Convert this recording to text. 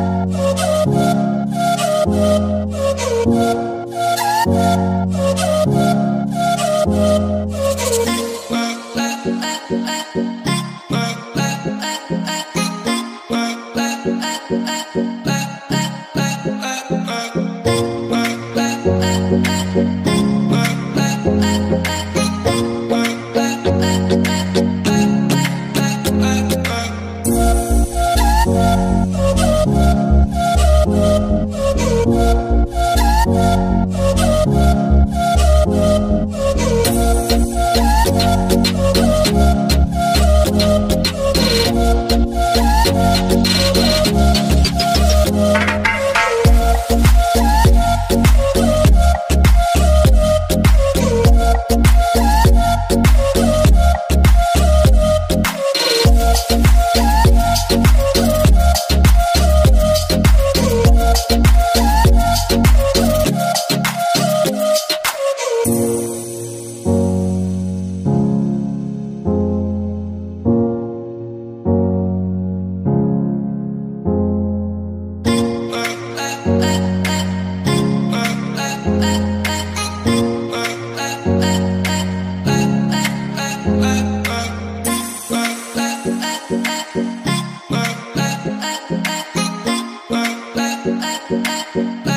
Oh. Bye.